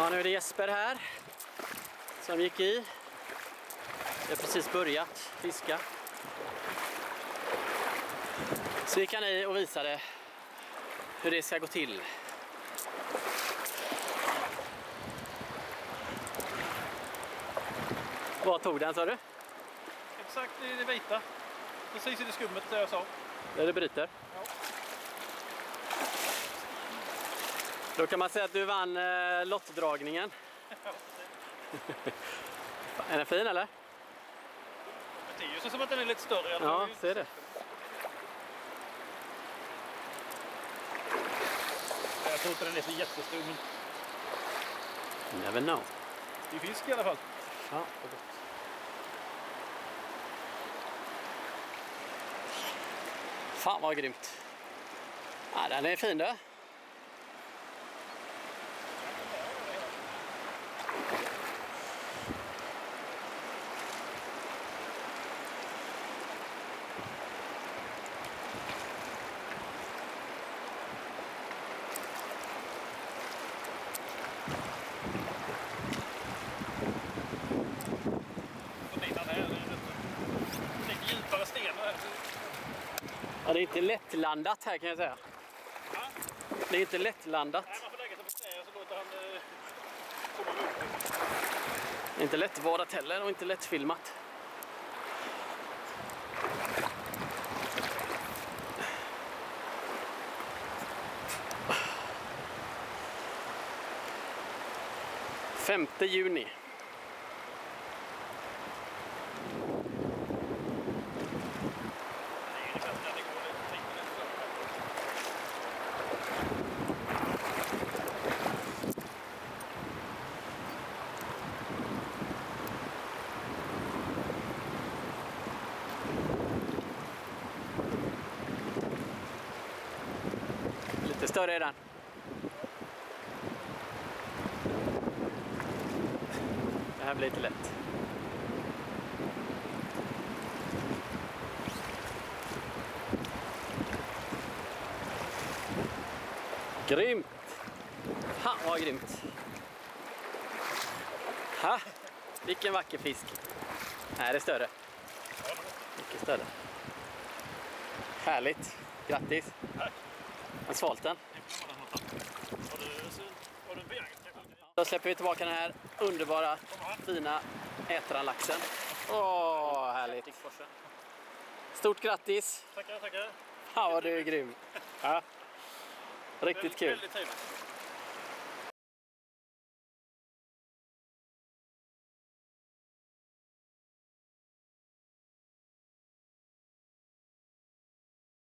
Ja, nu är det Jesper här som gick i. Vi har precis börjat fiska. Så gick han i och visade hur det ska gå till. Vad tog den sa du? Exakt i det vita. Precis i det skummet där jag sa. Där det bryter? Ja. Då kan man säga att du vann eh, lottdragningen. är den fin eller? Det är ju så som att den är lite större. Ja, ser det. Jag tror inte den är så jättestor men Never know. det är fisk i alla fall. Ja. Fan vad grymt. Ja, den är fin du. Och bitan här. Det är lite, lite djupare stenar här. Ja, det är inte lättlandat här kan jag säga. Ja. Det är inte lättlandat. Nej, man får lägga sig på knä så låter han eh, komma inte lättvadat heller och inte lättfilmat. Femte juni. Det är ungefär när det går lite tid. Det större redan. Det här blir lite lätt. Grymt! Ha, vad grymt! Ha, vilken vacker fisk! Här är större. Mycket större. Härligt! Grattis! Tack. Svalt den. Har du begagnat kanske? Då släpper vi tillbaka den här underbara, fina ätranlaxen. Åh, härligt! Stort grattis! Tackar, tackar. Ja, du är grym! Ja. Riktigt kul!